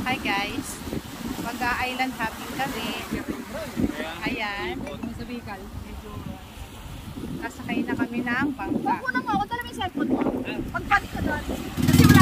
Hi guys. Mag-island hopping kami. Ayan. Kasakay na kami ng bangka. Huwag mo na mo, huwag ka lang yung cellphone mo. Pagpanik ka doon. Kasi wala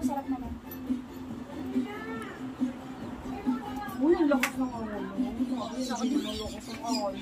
masarap naman. Uy, ang lakas ng awal. Ang lakas ng awal.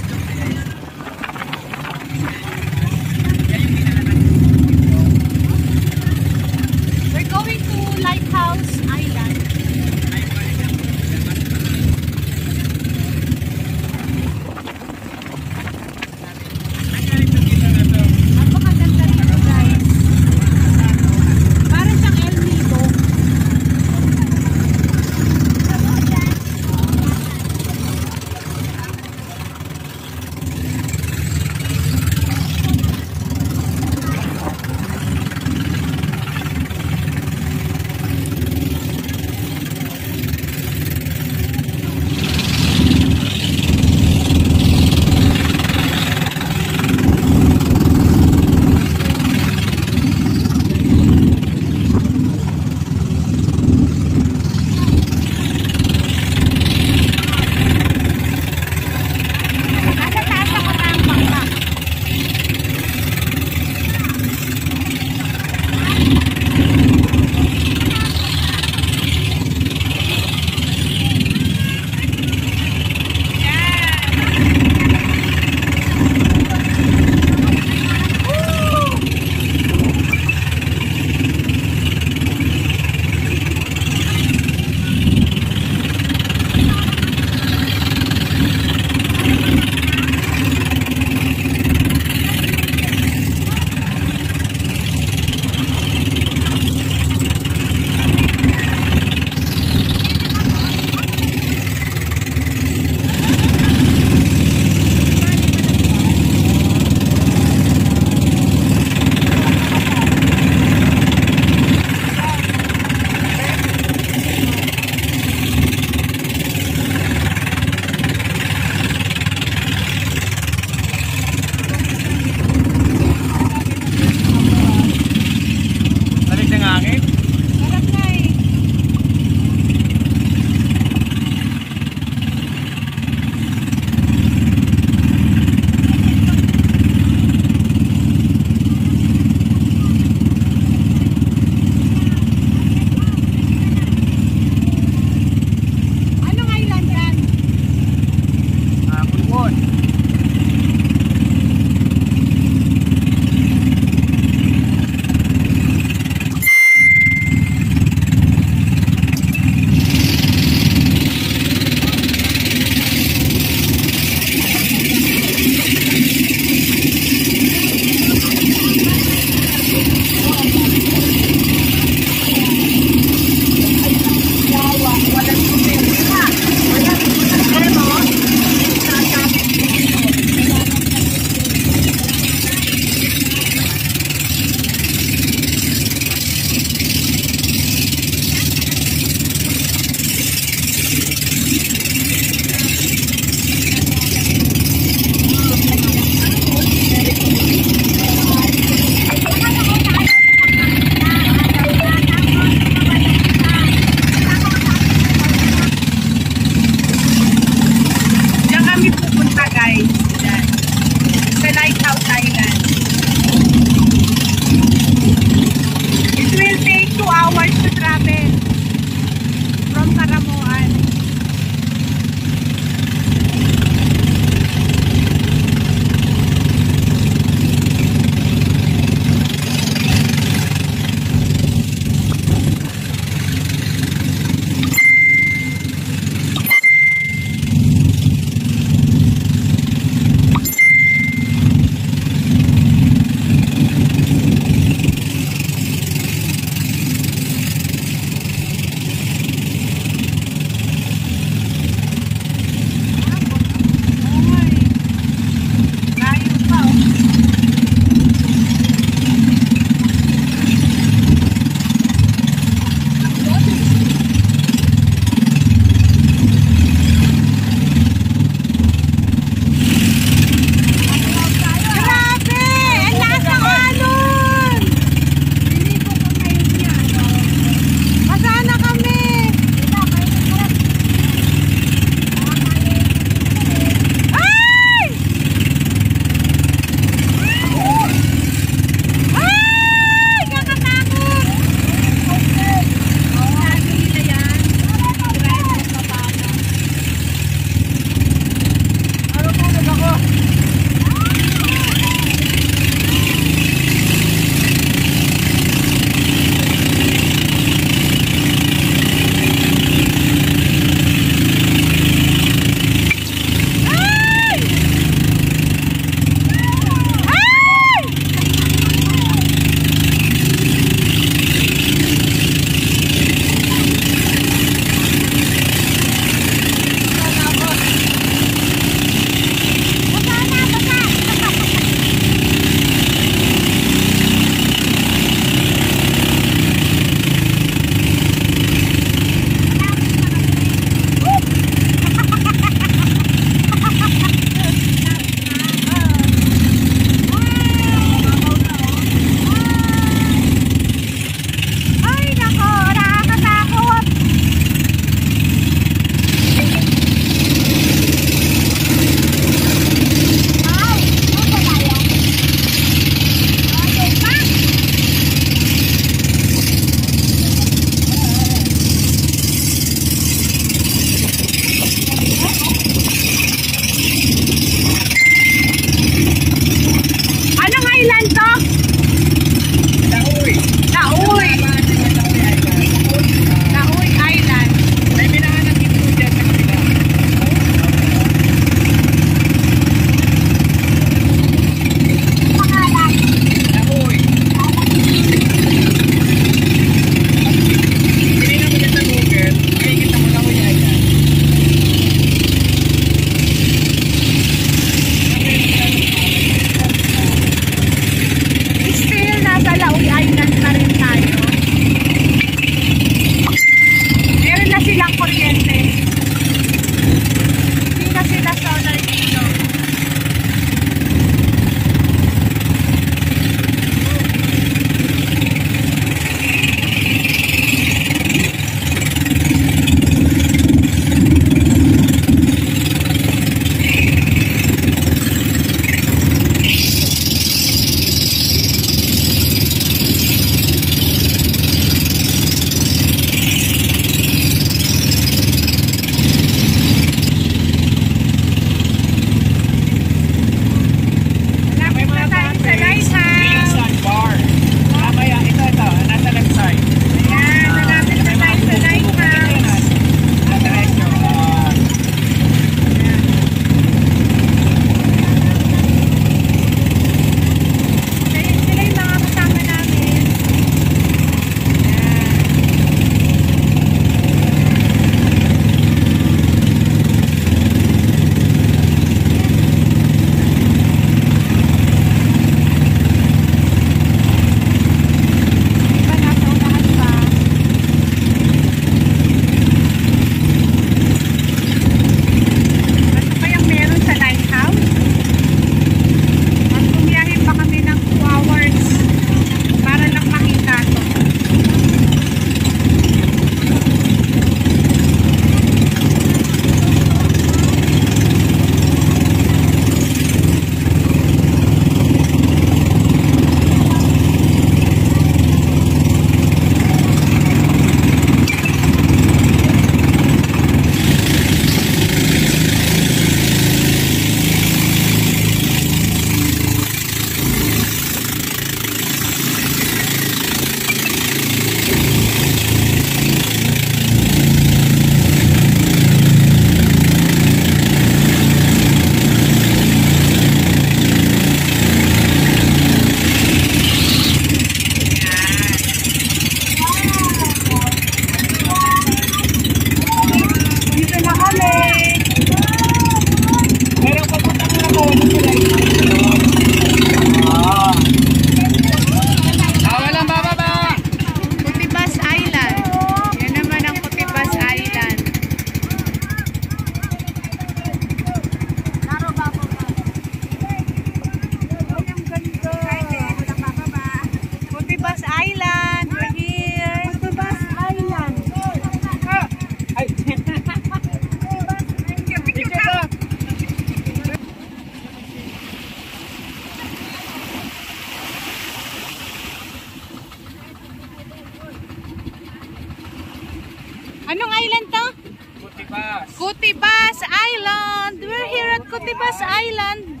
Kutibas Island. We're here at Kutibas Island.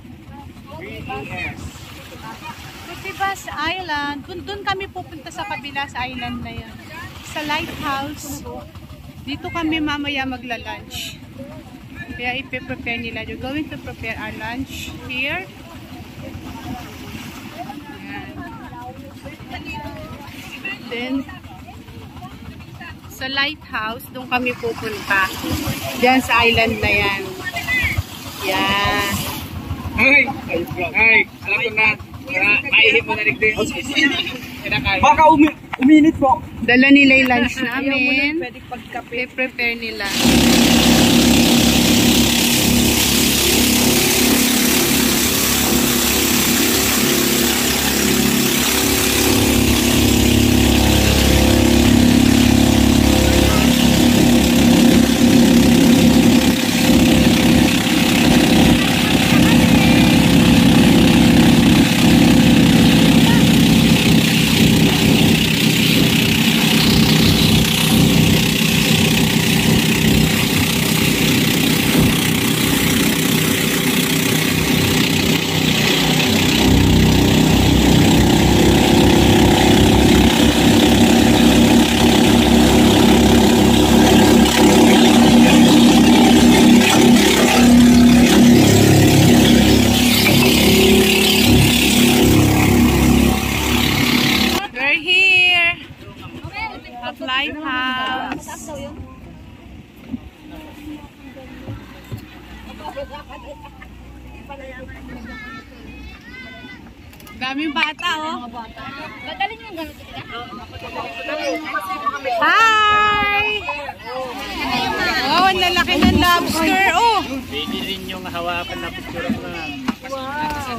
Kutibas Island. Dun kami pupunta sa kabila sa island na yun. Sa lighthouse. Dito kami mamaya magla-lunch. Kaya ipe-prepare nila. We're going to prepare our lunch here. Then, sa lighthouse, doon kami pupunta. Diyan sa island na yan. Yan. Ay! Ay! Alam ko na. Na- Naihip mo na rin din. Baka umi uminit po. Dala nila yung lunch namin. Pwede pagkape. I-prepare nila. We're here at Lighthouse. Daming bata, oh. Magaling yung ganito. Hi! Wow, ang lalaki ng lobster, oh. Pwede rin hawakan na picture na. Wow.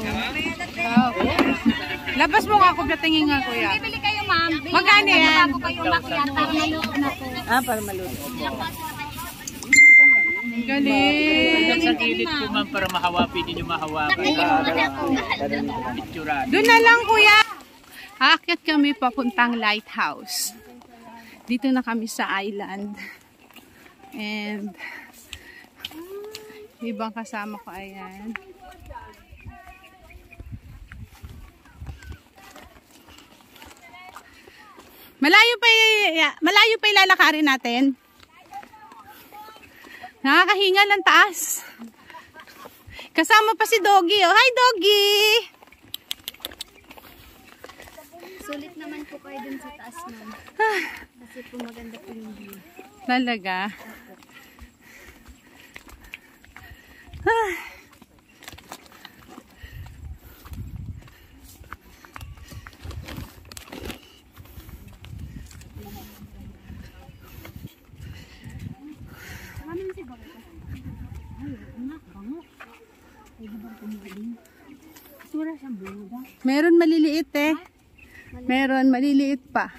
Labas mo nga ako, tingin nga, kuya. Bibili kayo, ma'am. Magkano yan? Bago kayo makyat para maluto na po. Ah, para maluto. Galing. Sa gilid po ma'am para mahawapi din yung mahawakan. Doon na lang, kuya. Aakyat kami papuntang lighthouse. Dito na kami sa island. And, ibang kasama ko, ayan. Malayo pa, malayo pa ilalakarin natin. Nakakahinga ng taas. Kasama pa si Doggy. Oh, hi, Doggy! Sulit naman po kayo dun sa taas, ma'am. Kasi po maganda po yung view. Talaga. Meron maliliit eh. Meron maliliit pa.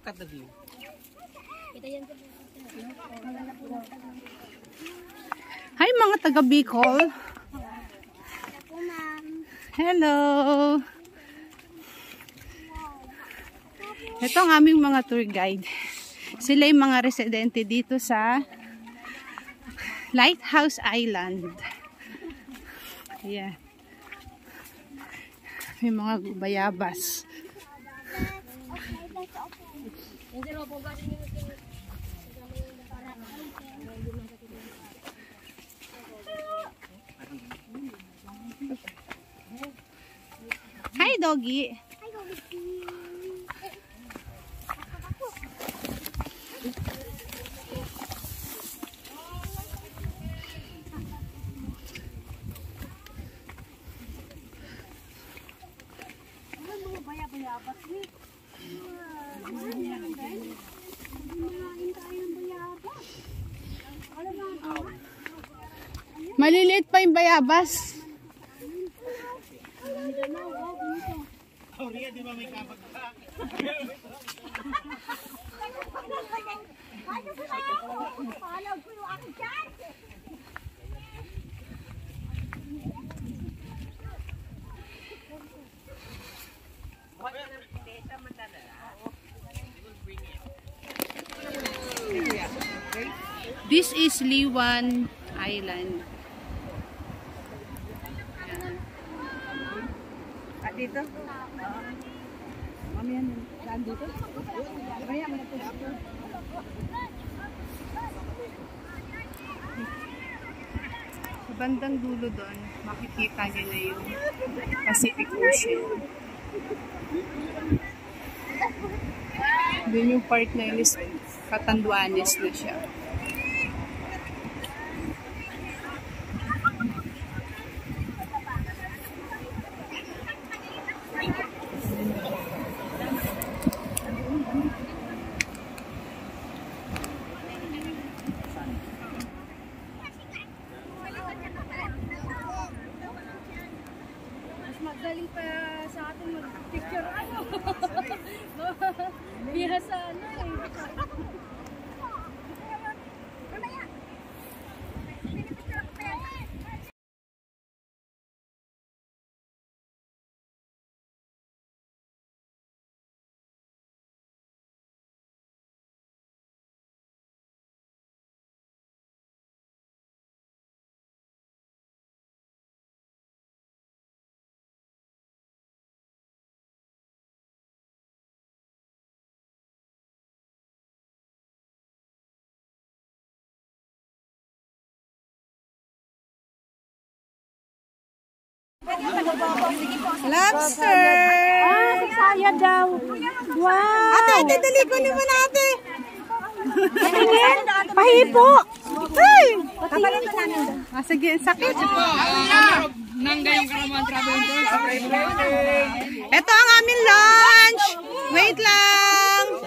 Look at the view. Hi mga taga Bicol. Hello. Ito ang aming mga tour guide. Sila yung mga residente dito sa Lighthouse Island. Ayan. May mga bayabas. Hi, doggy. bus. This is Liwan Island. Dito? Mamaya na. Saan dito? Mamaya mo na po. Sa bandang dulo doon, makikita niyo na yung Pacific Ocean. Doon yung part na yun is Catanduanes na siya. Lobster! Ah, Saya daw. Wow. Ate, ate, dali ko naman ate. Tingin, pahipo. Ay! Kapalit na namin. Ah, sige, sakit. Nangga yung Karaman Travel sa Ito ang aming lunch! Wait lang!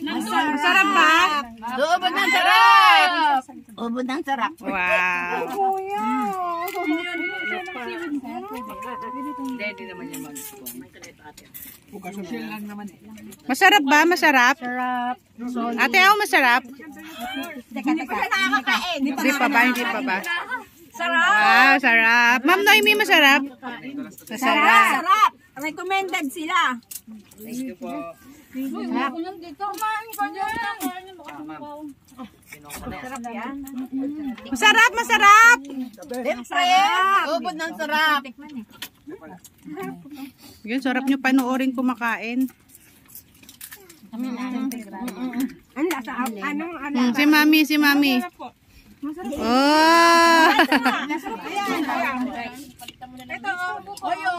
Masarap ba? Ubod ng sarap! Ubod ng sarap. Wow! Kuya! Hindi, hindi naman yan eh. Masarap ba? Masarap? Sarap. Ate, ako masarap? Teka, teka. Nakakakain. Hindi pa ba? Hindi pa ba? Sarap! Wow, sarap. Ma'am Noemi, masarap? Masarap. Sarap! Recommended sila. Thank you po. Masarap, masarap! Siyempre! Ubod ng sarap. Yun, sarap nyo panoorin kumakain. Ano lasa? Anong ano? Si mami, si mami. Oh! Ito, oyo.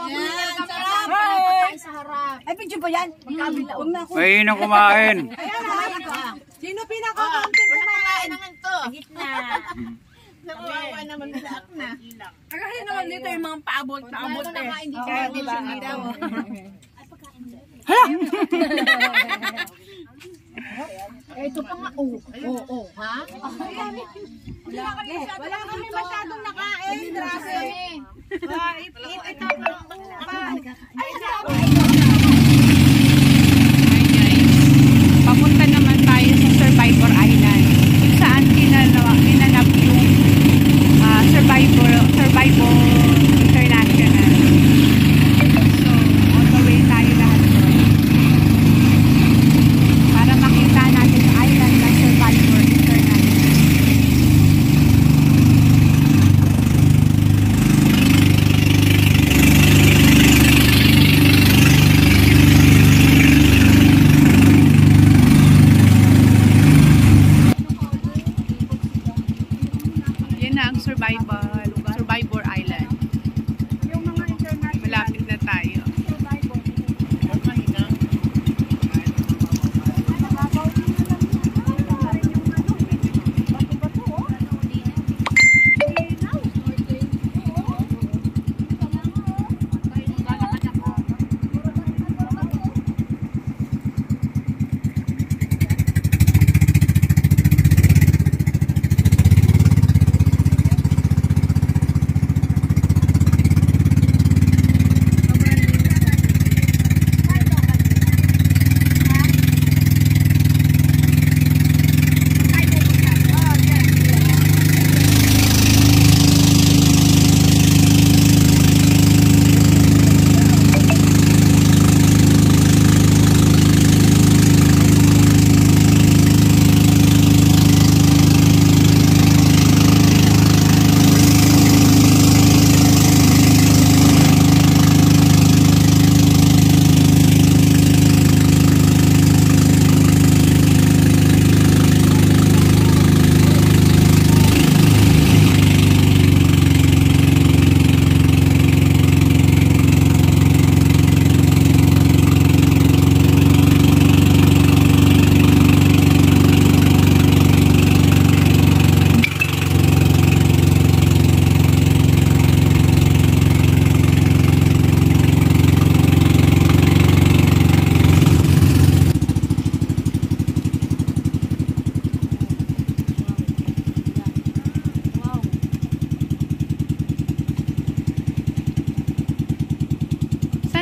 Sarap. Ay, picture ba yan? Magkabila. Huwag na ako. May nang kumain. Sino pinaka-content kumain? to. Gitna. Nakuha naman sa na. Kasi naman dito yung mga paabot, paabot eh. Kaya di ba? Ito pa nga, oh, oh, oh, ha? Wala kami masyadong, wala kami masyadong nakain. Grabe. Ah, it, it, ito pa. Ay, guys. Papunta naman tayo sa Survivor Island. Kung saan ginanap yung ah, Survivor, Survivor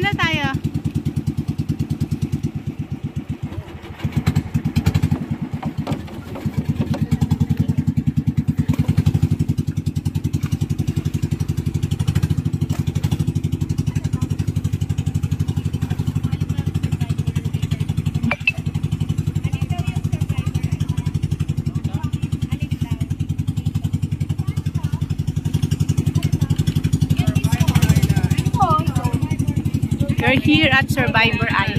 Ano tayo? Survivor Island.